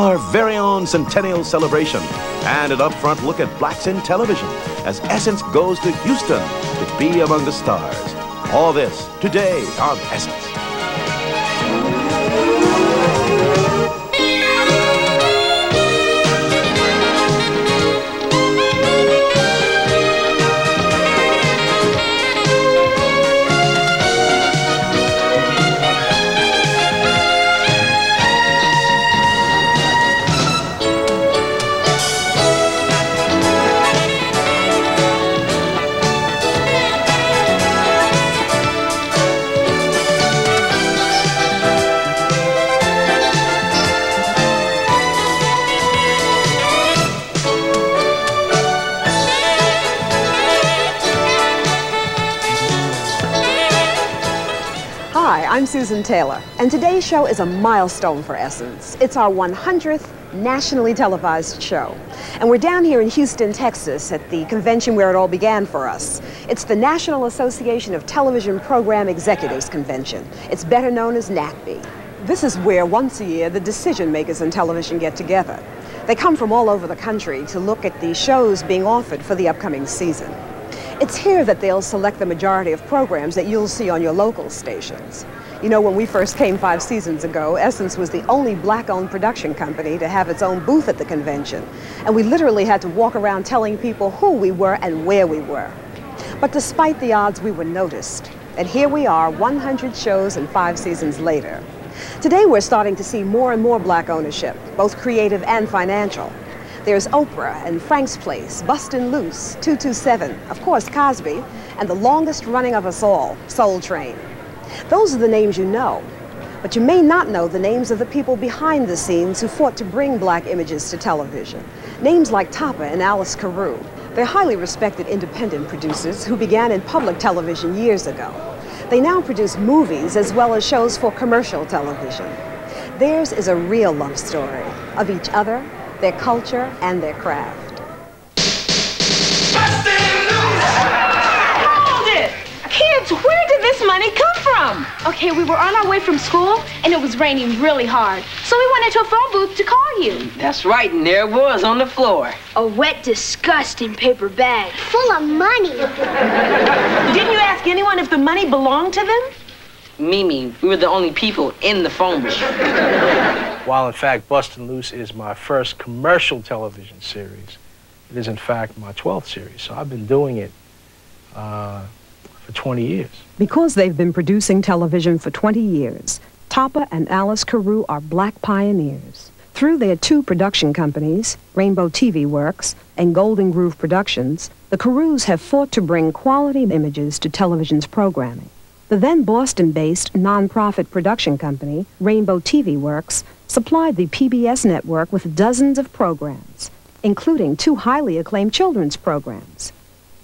our very own centennial celebration, and an upfront look at blacks in television as Essence goes to Houston to be among the stars. All this today on Essence. Susan Taylor, and today's show is a milestone for Essence. It's our 100th nationally televised show. And we're down here in Houston, Texas, at the convention where it all began for us. It's the National Association of Television Program Executives Convention. It's better known as NATPE. This is where once a year the decision makers in television get together. They come from all over the country to look at the shows being offered for the upcoming season. It's here that they'll select the majority of programs that you'll see on your local stations. You know, when we first came five seasons ago, Essence was the only black-owned production company to have its own booth at the convention. And we literally had to walk around telling people who we were and where we were. But despite the odds, we were noticed. And here we are, 100 shows and five seasons later. Today, we're starting to see more and more black ownership, both creative and financial. There's Oprah and Frank's Place, Bustin' Loose, 227, of course Cosby, and the longest running of us all, Soul Train. Those are the names you know, but you may not know the names of the people behind the scenes who fought to bring black images to television. Names like Topper and Alyce Carew. They're highly respected independent producers who began in public television years ago. They now produce movies as well as shows for commercial television. Theirs is a real love story of each other, their culture, and their craft. Hold it! Kids, where did this money come from? Okay, we were on our way from school, and it was raining really hard. So we went into a phone booth to call you. That's right, and there it was on the floor. A wet, disgusting paper bag. Full of money. Didn't you ask anyone if the money belonged to them? Mimi, we were the only people in the phone booth. While in fact Bustin' Loose is my first commercial television series, it is in fact my 12th series. So I've been doing it uh, for 20 years. Because they've been producing television for 20 years, Topper and Alyce Carew are black pioneers. Through their two production companies, Rainbow TV Works and Golden Groove Productions, the Carews have fought to bring quality images to television's programming. The then Boston-based nonprofit production company, Rainbow TV Works, supplied the PBS network with dozens of programs, including two highly acclaimed children's programs,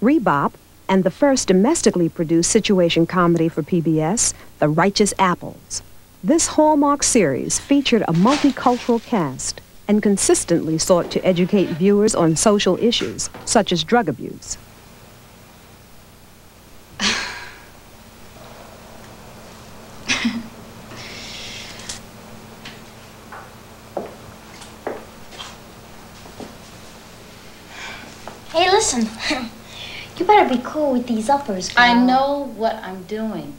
Rebop and the first domestically produced situation comedy for PBS, The Righteous Apples. This Hallmark series featured a multicultural cast and consistently sought to educate viewers on social issues such as drug abuse. Hey, listen. you better be cool with these uppers, girl. I know what I'm doing.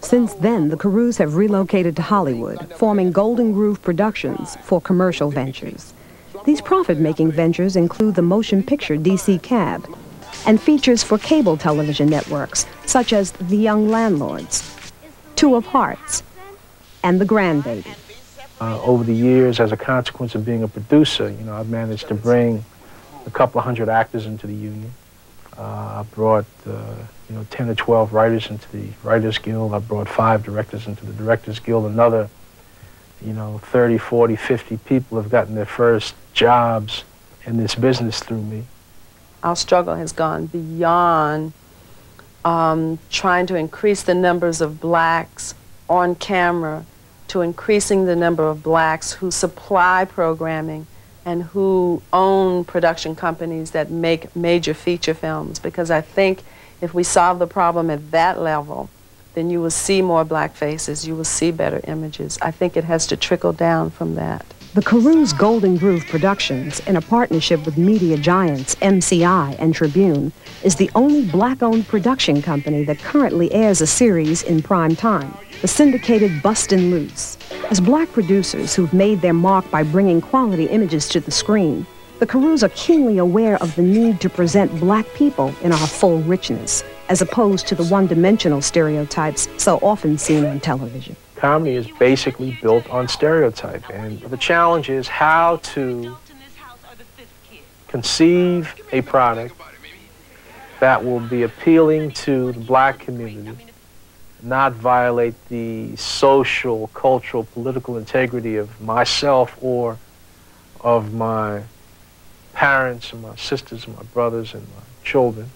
Since then, the Carews have relocated to Hollywood, forming Golden Groove Productions for commercial ventures. These profit-making ventures include the motion picture DC Cab and features for cable television networks such as The Young Landlords, Two of Hearts, and The Grandbaby. Uh, over the years, as a consequence of being a producer, you know, I've managed to bring a couple of hundred actors into the union. Uh, I brought, uh, you know, 10 or 12 writers into the Writers Guild. I brought five directors into the Directors Guild. Another, you know, 30, 40, 50 people have gotten their first jobs in this business through me. Our struggle has gone beyond um, trying to increase the numbers of blacks on camera to increasing the number of blacks who supply programming and who own production companies that make major feature films. Because I think if we solve the problem at that level, then you will see more black faces, you will see better images. I think it has to trickle down from that. The Carew's Golden Groove Productions, in a partnership with media giants MCI and Tribune, is the only black-owned production company that currently airs a series in prime time, the syndicated Bustin' Loose. As black producers who've made their mark by bringing quality images to the screen, the Carews are keenly aware of the need to present black people in our full richness, as opposed to the one-dimensional stereotypes so often seen on television. Comedy is basically built on stereotype, and the challenge is how to conceive a product that will be appealing to the black community, not violate the social, cultural, political integrity of myself or of my parents and my sisters and my brothers and my children.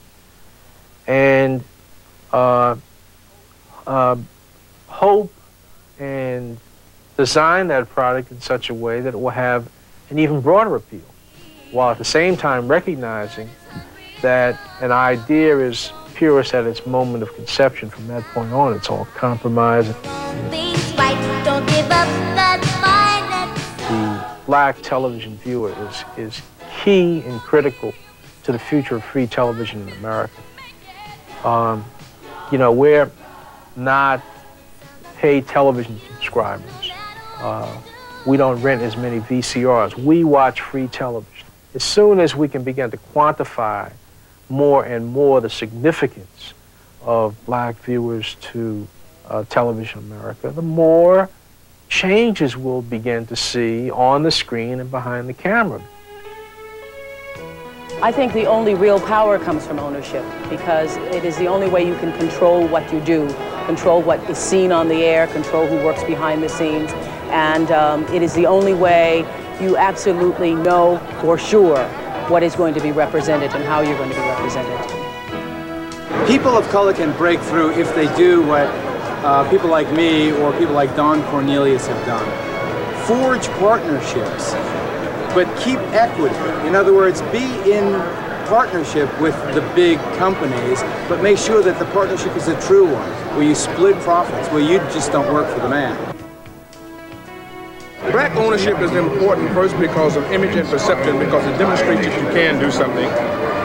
And uh, uh, hope and design that product in such a way that it will have an even broader appeal, while at the same time recognizing that an idea is purest at its moment of conception. From that point on, it's all compromise. The black television viewer is, is key and critical to the future of free television in America. Um, you know, we're not paid television subscribers. Uh, we don't rent as many VCRs. We watch free television. As soon as we can begin to quantify more and more the significance of black viewers to uh, television America, the more changes we'll begin to see on the screen and behind the camera. I think the only real power comes from ownership because it is the only way you can control what you do, control what is seen on the air, control who works behind the scenes, and um, it is the only way you absolutely know for sure what is going to be represented and how you're going to be represented. People of color can break through if they do what uh, people like me or people like Don Cornelius have done. Forge partnerships but keep equity. In other words, be in partnership with the big companies, but make sure that the partnership is a true one, where you split profits, where you just don't work for the man. Black ownership is important first because of image and perception, because it demonstrates that you can do something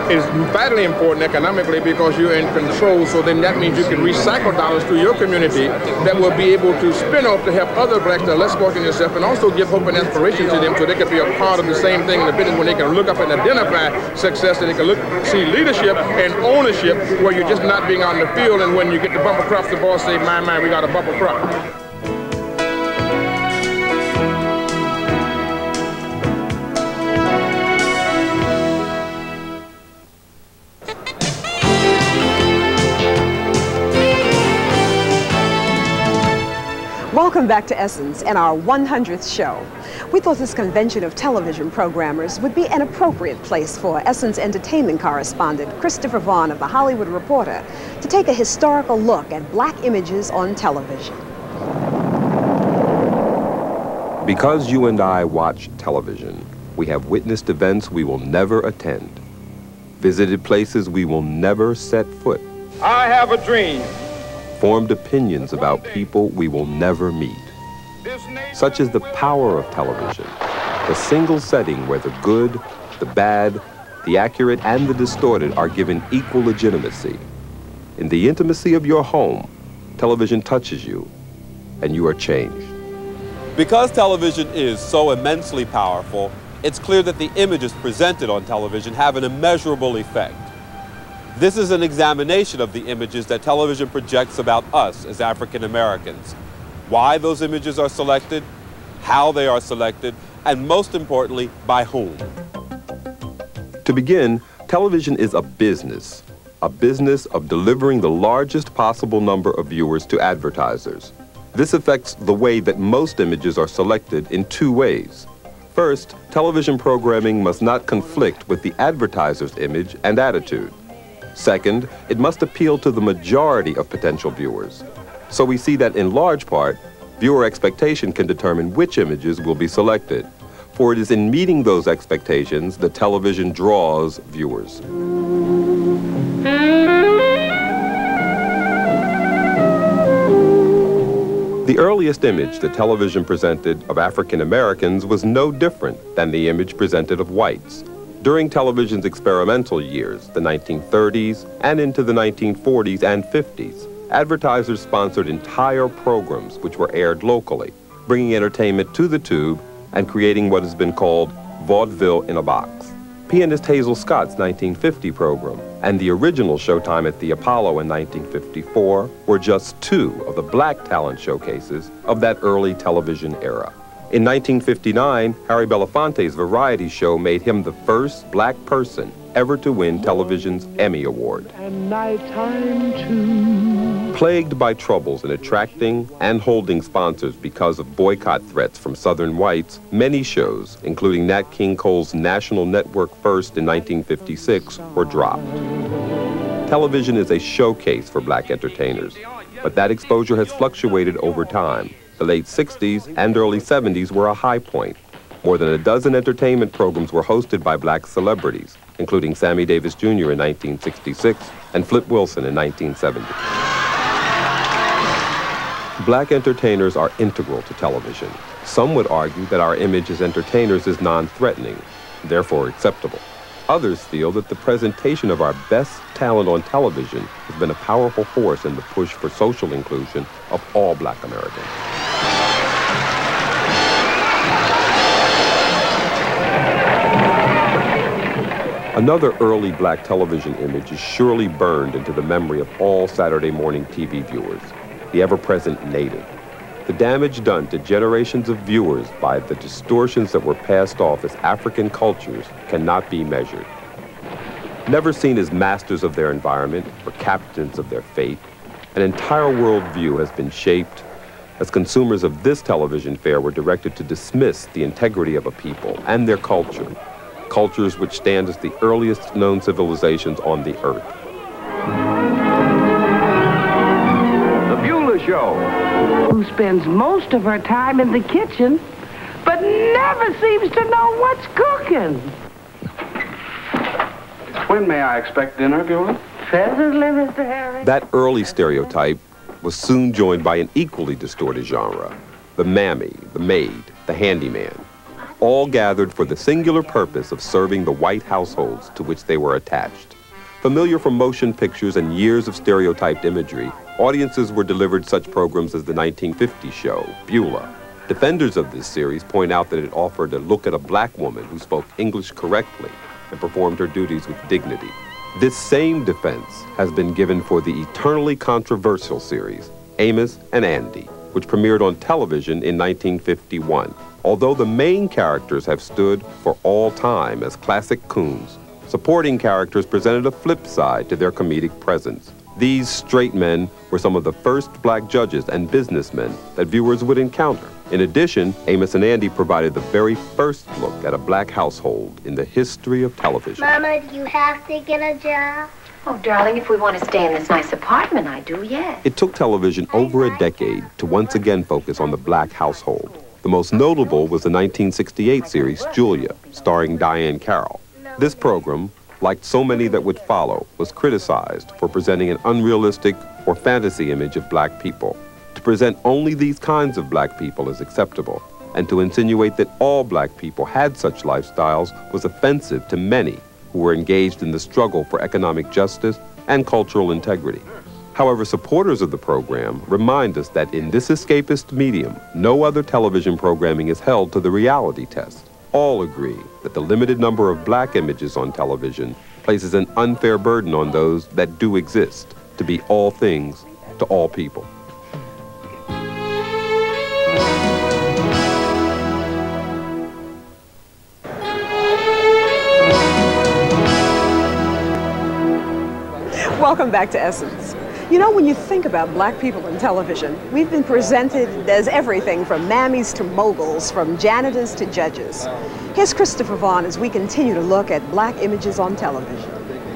It is vitally important economically because you're in control. So then that means you can recycle dollars to your community that will be able to spin off to help other blacks that are less fortunate yourself and also give hope and inspiration to them so they can be a part of the same thing in the business when they can look up and identify success and they can look see leadership and ownership where you're just not being on the field and when you get the bumper crops the boss say, my, my, we got a bumper crop. Welcome back to Essence and our 100th show. We thought this convention of television programmers would be an appropriate place for Essence entertainment correspondent Christopher Vaughn of The Hollywood Reporter to take a historical look at black images on television. Because you and I watch television, we have witnessed events we will never attend, visited places we will never set foot. I have a dream formed opinions about people we will never meet. Such is the power of television, the single setting where the good, the bad, the accurate, and the distorted are given equal legitimacy. In the intimacy of your home, television touches you, and you are changed. Because television is so immensely powerful, it's clear that the images presented on television have an immeasurable effect. This is an examination of the images that television projects about us as African Americans. Why those images are selected, how they are selected, and most importantly, by whom. To begin, television is a business, a business of delivering the largest possible number of viewers to advertisers. This affects the way that most images are selected in two ways. First, television programming must not conflict with the advertiser's image and attitude. Second, it must appeal to the majority of potential viewers. So we see that in large part, viewer expectation can determine which images will be selected. For it is in meeting those expectations that television draws viewers. The earliest image that television presented of African Americans was no different than the image presented of whites. During television's experimental years, the 1930s and into the 1940s and 50s, advertisers sponsored entire programs which were aired locally, bringing entertainment to the tube and creating what has been called vaudeville in a box. Pianist Hazel Scott's 1950 program and the original Showtime at the Apollo in 1954 were just two of the black talent showcases of that early television era. In 1959, Harry Belafonte's variety show made him the first black person ever to win television's Emmy Award. Plagued by troubles in attracting and holding sponsors because of boycott threats from Southern whites, many shows, including Nat King Cole's National Network First in 1956, were dropped. Television is a showcase for black entertainers, but that exposure has fluctuated over time. The late 60s and early 70s were a high point. More than a dozen entertainment programs were hosted by black celebrities, including Sammy Davis Jr. in 1966 and Flip Wilson in 1970. Black entertainers are integral to television. Some would argue that our image as entertainers is non-threatening, therefore acceptable. Others feel that the presentation of our best talent on television has been a powerful force in the push for social inclusion of all black Americans. Another early black television image is surely burned into the memory of all Saturday morning TV viewers, the ever-present native. The damage done to generations of viewers by the distortions that were passed off as African cultures cannot be measured. Never seen as masters of their environment or captains of their fate, an entire worldview has been shaped as consumers of this television fare were directed to dismiss the integrity of a people and their culture cultures which stand as the earliest known civilizations on the earth. The Beulah Show. Who spends most of her time in the kitchen, but never seems to know what's cooking. When may I expect dinner, Beulah? Presently, Mr. Harry. That early stereotype was soon joined by an equally distorted genre the mammy, the maid, the handyman all gathered for the singular purpose of serving the white households to which they were attached. Familiar from motion pictures and years of stereotyped imagery, audiences were delivered such programs as the 1950 show, Beulah. Defenders of this series point out that it offered a look at a black woman who spoke English correctly and performed her duties with dignity. This same defense has been given for the eternally controversial series, Amos and Andy, which premiered on television in 1951. Although the main characters have stood for all time as classic coons, supporting characters presented a flip side to their comedic presence. These straight men were some of the first black judges and businessmen that viewers would encounter. In addition, Amos and Andy provided the very first look at a black household in the history of television. Mama, do you have to get a job? Oh, darling, if we want to stay in this nice apartment, I do, yes. It took television over a decade to once again focus on the black household. The most notable was the 1968 series Julia, starring Diahann Carroll. This program, like so many that would follow, was criticized for presenting an unrealistic or fantasy image of black people. To present only these kinds of black people as acceptable, and to insinuate that all black people had such lifestyles was offensive to many who were engaged in the struggle for economic justice and cultural integrity. However, supporters of the program remind us that in this escapist medium, no other television programming is held to the reality test. All agree that the limited number of black images on television places an unfair burden on those that do exist to be all things to all people. Welcome back to Essence. You know, when you think about black people in television, we've been presented as everything from mammies to moguls, from janitors to judges. Here's Christopher Vaughn as we continue to look at black images on television.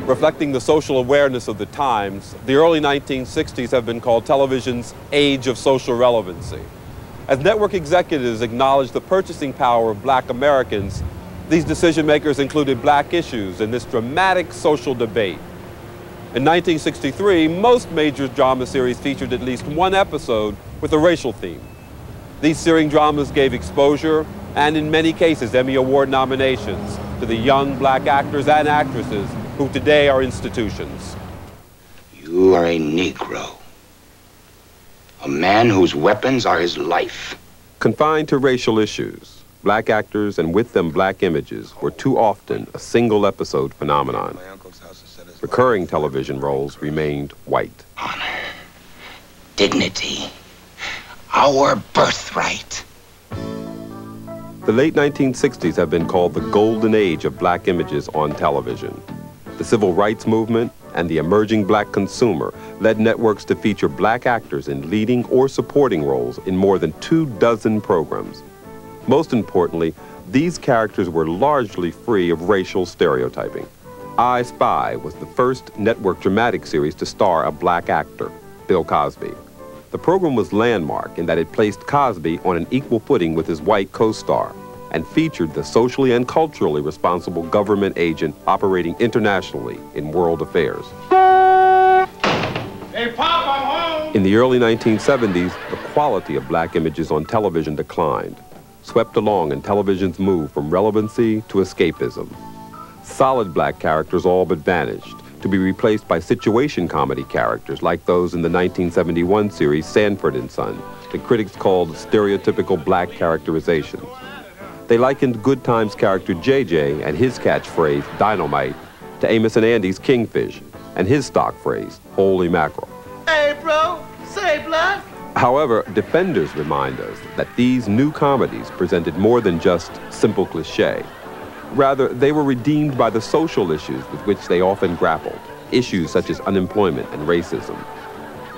Reflecting the social awareness of the times, the early 1960s have been called television's age of social relevancy. As network executives acknowledged the purchasing power of black Americans, these decision makers included black issues in this dramatic social debate. In 1963, most major drama series featured at least one episode with a racial theme. These searing dramas gave exposure and, in many cases, Emmy Award nominations to the young black actors and actresses who today are institutions. You are a Negro. A man whose weapons are his life. Confined to racial issues, black actors and with them black images were too often a single episode phenomenon. Recurring television roles remained white. Honor, dignity, our birthright. The late 1960s have been called the golden age of black images on television. The civil rights movement and the emerging black consumer led networks to feature black actors in leading or supporting roles in more than two dozen programs. Most importantly, these characters were largely free of racial stereotyping. I Spy was the first network dramatic series to star a black actor, Bill Cosby. The program was landmark in that it placed Cosby on an equal footing with his white co-star and featured the socially and culturally responsible government agent operating internationally in world affairs. Hey, Pop. In the early 1970s, the quality of black images on television declined, swept along in television's move from relevancy to escapism. Solid black characters all but vanished, to be replaced by situation comedy characters like those in the 1971 series Sanford and Son, that critics called stereotypical black characterizations. They likened Good Times character JJ and his catchphrase, dynamite, to Amos and Andy's Kingfish and his stock phrase, holy mackerel. Hey, bro, say blood. However, defenders remind us that these new comedies presented more than just simple cliche. Rather, they were redeemed by the social issues with which they often grappled, issues such as unemployment and racism.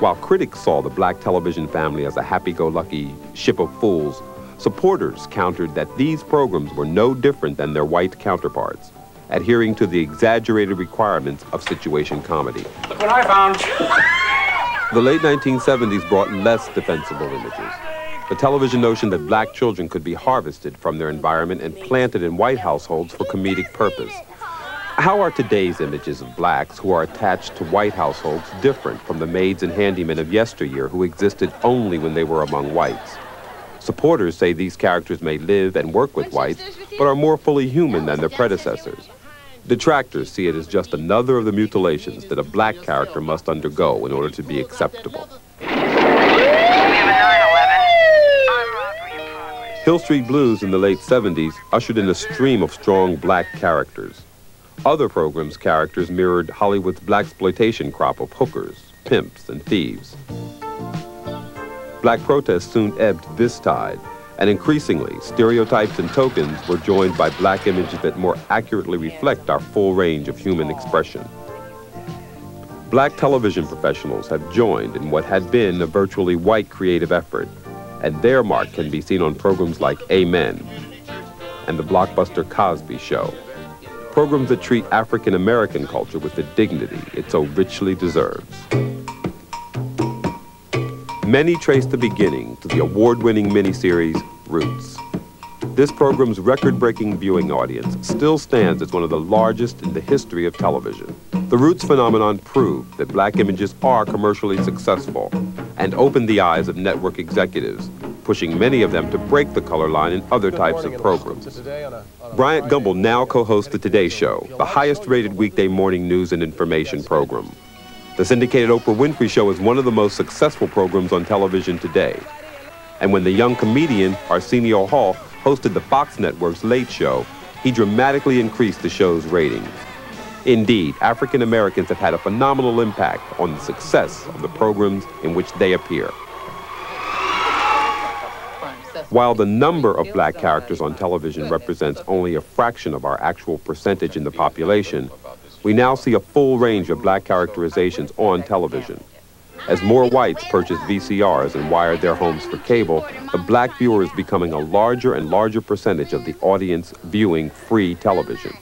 While critics saw the black television family as a happy-go-lucky ship of fools, supporters countered that these programs were no different than their white counterparts, adhering to the exaggerated requirements of situation comedy. Look what I found. The late 1970s brought less defensible images. The television notion that black children could be harvested from their environment and planted in white households for comedic purpose. How are today's images of blacks who are attached to white households different from the maids and handymen of yesteryear who existed only when they were among whites? Supporters say these characters may live and work with whites, but are more fully human than their predecessors. Detractors see it as just another of the mutilations that a black character must undergo in order to be acceptable. Hill Street Blues in the late 70s ushered in a stream of strong black characters. Other programs' characters mirrored Hollywood's black exploitation crop of hookers, pimps, and thieves. Black protests soon ebbed this tide, and increasingly, stereotypes and tokens were joined by black images that more accurately reflect our full range of human expression. Black television professionals have joined in what had been a virtually white creative effort and their mark can be seen on programs like Amen and the blockbuster Cosby Show. Programs that treat African American culture with the dignity it so richly deserves. Many trace the beginning to the award-winning miniseries Roots. This program's record-breaking viewing audience still stands as one of the largest in the history of television. The Roots phenomenon proved that black images are commercially successful and opened the eyes of network executives, pushing many of them to break the color line in other types of programs. Bryant Gumbel now co-hosts The Today Show, the highest-rated weekday morning news and information program. The syndicated Oprah Winfrey Show is one of the most successful programs on television today. And when the young comedian Arsenio Hall hosted the Fox Network's Late Show, he dramatically increased the show's ratings. Indeed, African Americans have had a phenomenal impact on the success of the programs in which they appear. While the number of black characters on television represents only a fraction of our actual percentage in the population, we now see a full range of black characterizations on television. As more whites purchase VCRs and wired their homes for cable, the black viewer is becoming a larger and larger percentage of the audience viewing free television.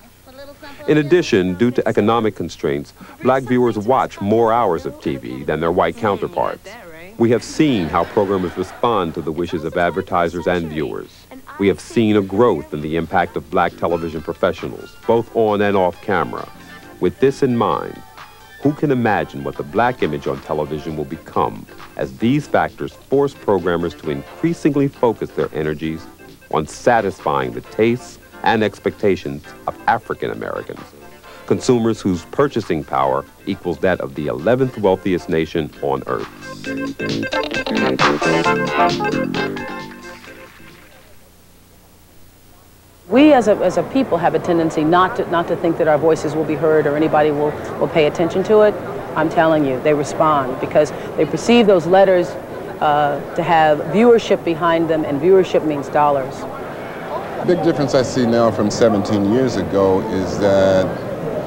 In addition, due to economic constraints, black viewers watch more hours of TV than their white counterparts. We have seen how programmers respond to the wishes of advertisers and viewers. We have seen a growth in the impact of black television professionals, both on and off camera. With this in mind, Who can imagine what the black image on television will become as these factors force programmers to increasingly focus their energies on satisfying the tastes and expectations of African Americans, consumers whose purchasing power equals that of the 11th wealthiest nation on earth. We as a, as a people have a tendency not to, not to think that our voices will be heard or anybody will, will pay attention to it. I'm telling you, they respond because they perceive those letters uh, to have viewership behind them, and viewership means dollars. The big difference I see now from 17 years ago is that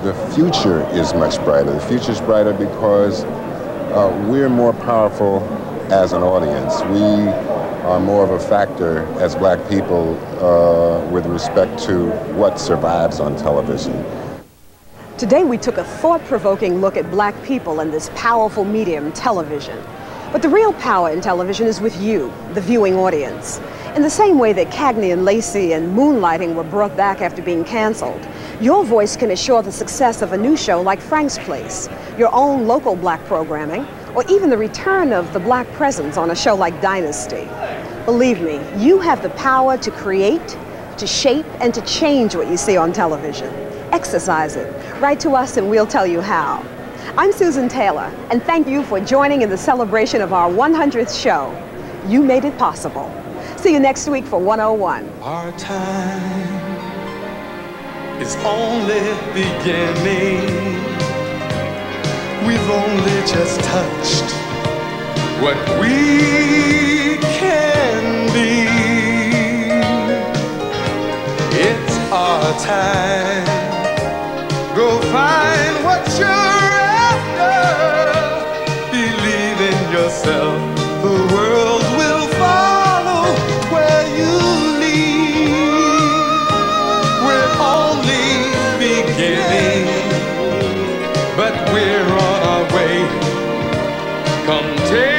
the future is much brighter. The future is brighter because uh, we're more powerful as an audience. We are more of a factor as black people uh, with respect to what survives on television. Today we took a thought-provoking look at black people and this powerful medium, television. But the real power in television is with you, the viewing audience. In the same way that Cagney and Lacey and Moonlighting were brought back after being canceled, your voice can assure the success of a new show like Frank's Place, your own local black programming, or even the return of the black presence on a show like Dynasty. Believe me, you have the power to create, to shape, and to change what you see on television. Exercise it. Write to us and we'll tell you how. I'm Susan Taylor, and thank you for joining in the celebration of our 100th show. You made it possible. See you next week for 101. Our time is only beginning. We've only just touched what we can be. It's our time. Go find what you're after. Believe in yourself. Come take